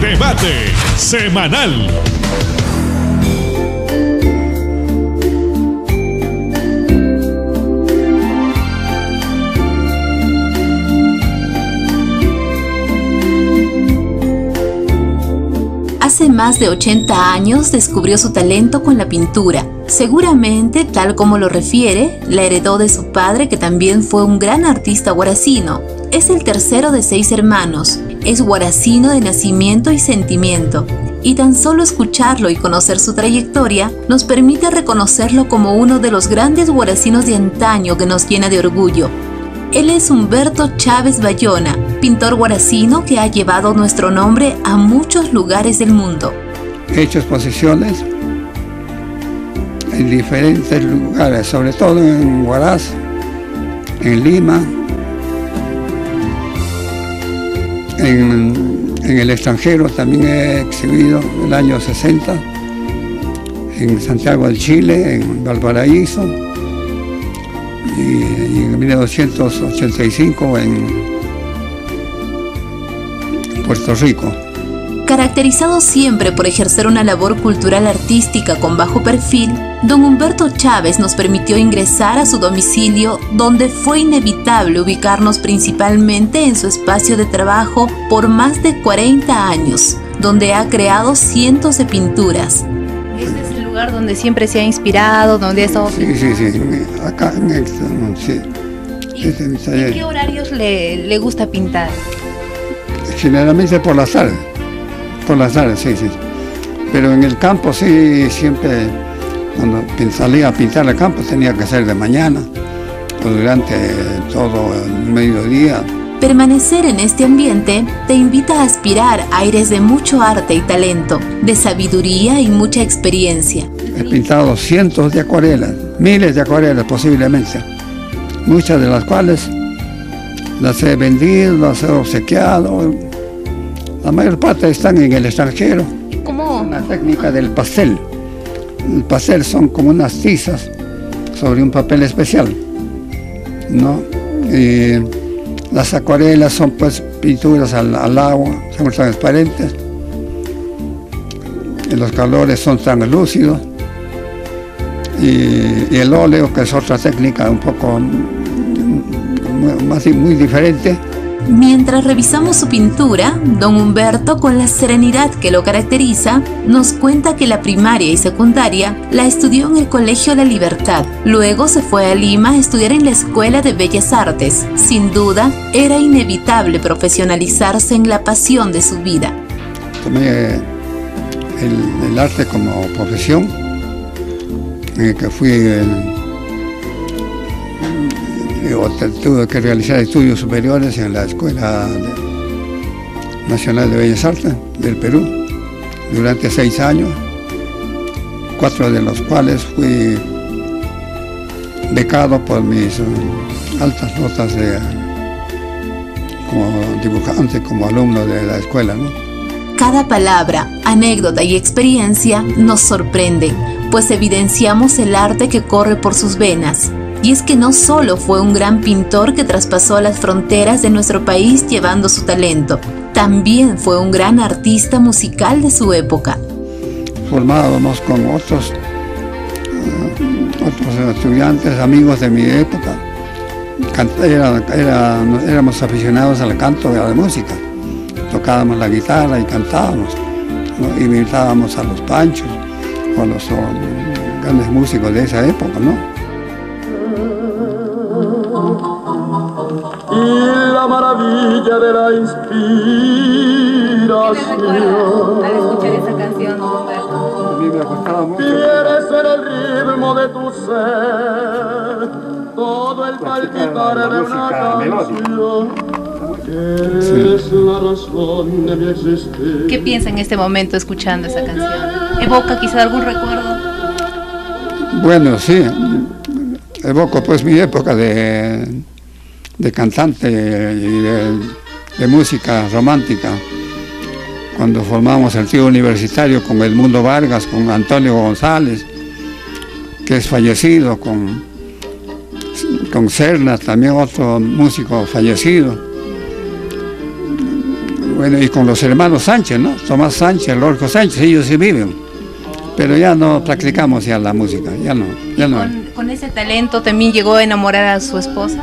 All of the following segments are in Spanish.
Debate semanal. Hace más de 80 años descubrió su talento con la pintura. Seguramente, tal como lo refiere, la heredó de su padre que también fue un gran artista guaracino. Es el tercero de seis hermanos, es guaracino de nacimiento y sentimiento, y tan solo escucharlo y conocer su trayectoria nos permite reconocerlo como uno de los grandes guaracinos de antaño que nos llena de orgullo. Él es Humberto Chávez Bayona, pintor guaracino que ha llevado nuestro nombre a muchos lugares del mundo. He hecho exposiciones en diferentes lugares, sobre todo en Huaraz, en Lima, en, el extranjero también he exhibido el año 60, en Santiago del Chile, en Valparaíso, y, en 1985 en Puerto Rico. Caracterizado siempre por ejercer una labor cultural artística con bajo perfil, don Humberto Chávez nos permitió ingresar a su domicilio donde fue inevitable ubicarnos principalmente en su espacio de trabajo por más de 40 años, donde ha creado cientos de pinturas, lugar donde siempre se ha inspirado, donde ha estado... Sí, sí, sí, acá en este, sí. Este ¿En qué horarios le, le, gusta pintar? Generalmente por las tardes, por las tardes, sí, sí. Pero en el campo sí, siempre, cuando salía a pintar el campo tenía que ser de mañana, durante todo el mediodía, Permanecer en este ambiente te invita a aspirar aires de mucho arte y talento, de sabiduría y mucha experiencia. He pintado cientos de acuarelas, miles de acuarelas posiblemente, muchas de las cuales las he vendido, las he obsequiado. La mayor parte están en el extranjero. ¿Cómo? La técnica del pastel. El pastel son como unas tizas sobre un papel especial, ¿no? Y las acuarelas son pues pinturas al, agua, son transparentes. Y los colores son translúcidos. Y, y el óleo, que es otra técnica un poco más, muy diferente, Mientras revisamos su pintura, don Humberto, con la serenidad que lo caracteriza, nos cuenta que la primaria y secundaria la estudió en el Colegio La Libertad. Luego se fue a Lima a estudiar en la Escuela de Bellas Artes. Sin duda, era inevitable profesionalizarse en la pasión de su vida. Tomé el, arte como profesión, en que fui tuve que realizar estudios superiores en la Escuela Nacional de Bellas Artes del Perú durante seis años, cuatro de los cuales fui becado por mis uh, altas notas como dibujante, como alumno de la escuela. Cada palabra, anécdota y experiencia nos sorprende, pues evidenciamos el arte que corre por sus venas y es que no solo fue un gran pintor que traspasó las fronteras de nuestro país llevando su talento, también fue un gran artista musical de su época. Formábamos con otros, otros estudiantes, amigos de mi época. éramos aficionados al canto y a la música. Tocábamos la guitarra y cantábamos. Imitábamos a los panchos o a los grandes músicos de esa época, ¿no? De la inspiración. Al escuchar esa canción, Humberto? A mí me costaba mucho. Quieres ser el ritmo de tu ser, todo el palpitar de una canción. Es la razón de mi existir. ¿Qué piensa en este momento escuchando esa canción? ¿Evoca quizá algún recuerdo? Bueno, sí. Evoco pues mi época de de cantante y de, música romántica. Cuando formamos el trío universitario con Edmundo Vargas, con Antonio González, que es fallecido, con, con Serna, también otro músico fallecido. bueno, y con los hermanos Sánchez, ¿no? Tomás Sánchez, Lorco Sánchez, ellos sí viven. Pero ya no practicamos ya la música, ya no, ya no. Con ese talento también llegó a enamorar a su esposa.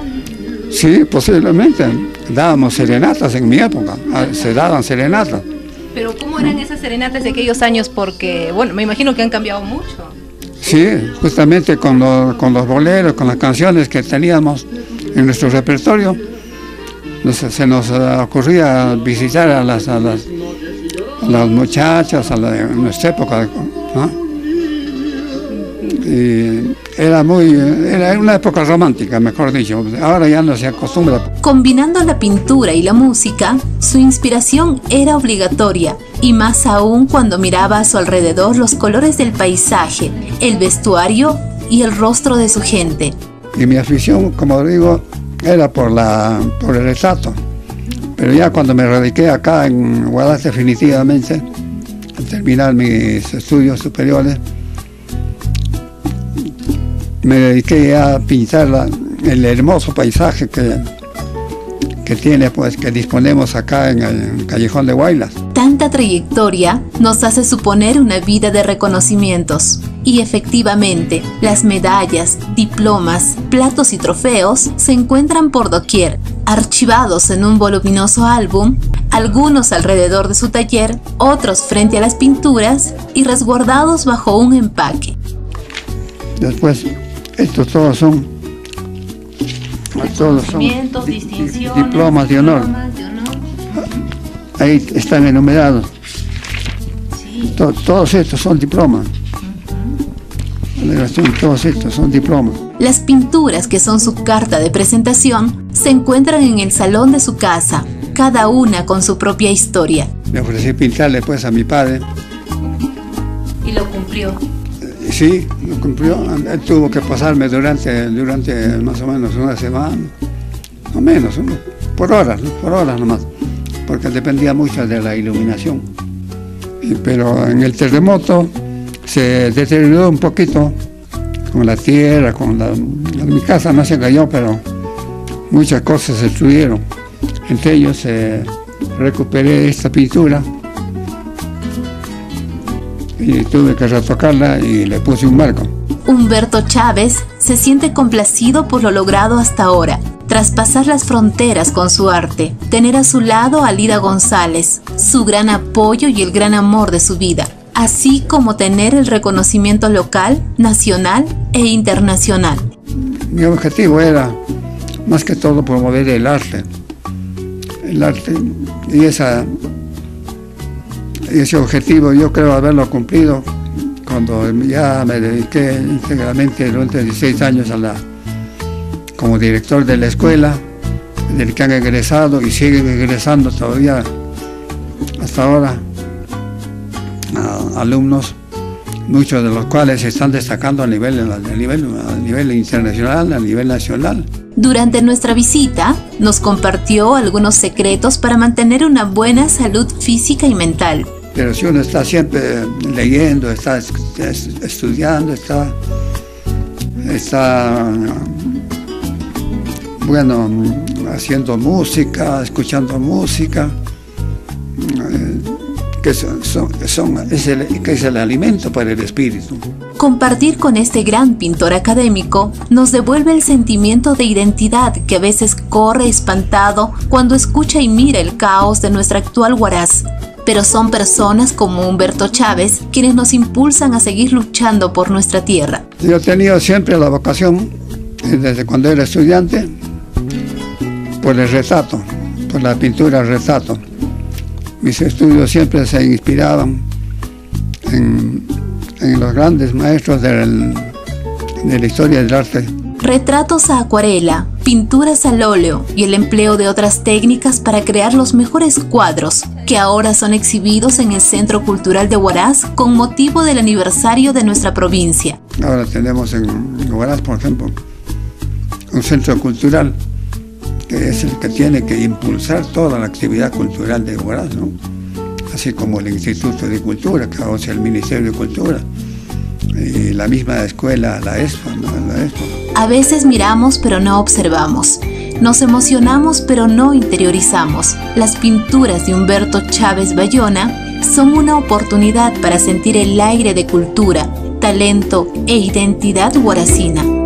Sí, posiblemente. Dábamos serenatas en mi época, ah, se daban serenatas. Pero ¿cómo eran esas serenatas de aquellos años? Porque, bueno, me imagino que han cambiado mucho. Sí, justamente con, los- con los boleros, con las canciones que teníamos en nuestro repertorio, nos- se nos eh, ocurría visitar a las, a las, a las muchachas, a la de nuestra época, ¿no? Y era muy, era una época romántica, mejor dicho. Ahora ya no se acostumbra. Combinando la pintura y la música, su inspiración era obligatoria, y más aún cuando miraba a su alrededor los colores del paisaje, el vestuario y el rostro de su gente. Y mi afición, como digo, era por, la, por el retrato. Pero ya cuando me radiqué acá en Guadalajara definitivamente, al terminar mis estudios superiores, me dediqué a pintar la- el hermoso paisaje que, que tiene, pues, que disponemos acá en el Callejón de Guaylas. Tanta trayectoria nos hace suponer una vida de reconocimientos. Y efectivamente, las medallas, diplomas, platos y trofeos se encuentran por doquier, archivados en un voluminoso álbum, algunos alrededor de su taller, otros frente a las pinturas y resguardados bajo un empaque. Después, estos todos son, todos son distinciones, diplomas de honor. diplomas de honor. Ahí están enumerados. Sí. To- todos estos son diplomas. Todos estos son diplomas. Las pinturas que son su carta de presentación se encuentran en el salón de su casa, cada una con su propia historia. Le ofrecí pintarle pues a mi padre. Y lo cumplió. Sí, lo cumplió. Tuvo que pasarme durante, durante más o menos una semana. O menos, ¿no? por horas, por horas nomás. Porque dependía mucho de la iluminación. Pero en el terremoto se deterioró un poquito con la tierra, con la... Mi casa no se cayó, pero muchas cosas se destruyeron. Entre ellos eh, recuperé esta pintura y tuve que retocarla y le puse un marco. Humberto Chávez se siente complacido por lo logrado hasta ahora, traspasar las fronteras con su arte, tener a su lado a Lida González, su gran apoyo y el gran amor de su vida, así como tener el reconocimiento local, nacional e internacional. Mi objetivo era más que todo promover el arte. El arte y esa, ese objetivo yo creo haberlo cumplido cuando ya me dediqué íntegramente durante 16 años como director de la escuela, del que han egresado y siguen egresando todavía hasta ahora alumnos, muchos de los cuales se están destacando a nivel, a nivel, a nivel internacional, a nivel nacional. Durante nuestra visita, nos compartió algunos secretos para mantener una buena salud física y mental. Pero si uno está siempre leyendo, está es- es- estudiando, está, está bueno, haciendo música, escuchando música, eh, que, son- son- es el, que es el alimento para el espíritu. Compartir con este gran pintor académico nos devuelve el sentimiento de identidad que a veces corre espantado cuando escucha y mira el caos de nuestra actual Huaraz. Pero son personas como Humberto Chávez quienes nos impulsan a seguir luchando por nuestra tierra. Yo he tenido siempre la vocación, eh, desde cuando era estudiante, por el retrato, por la pintura retrato. Mis estudios siempre se inspiraban en, en los grandes maestros del- de la historia del arte. Retratos a acuarela, pinturas al óleo y el empleo de otras técnicas para crear los mejores cuadros que ahora son exhibidos en el Centro Cultural de Huaraz con motivo del aniversario de nuestra provincia. Ahora tenemos en Huaraz, por ejemplo, un centro cultural que es el que tiene que impulsar toda la actividad cultural de Huaraz, ¿no? así como el Instituto de Cultura, que ahora es el Ministerio de Cultura, y la misma escuela, la ESPA, ¿no? la ESPA. A veces miramos pero no observamos. Nos emocionamos pero no interiorizamos. Las pinturas de Humberto Chávez Bayona son una oportunidad para sentir el aire de cultura, talento e identidad guaracina.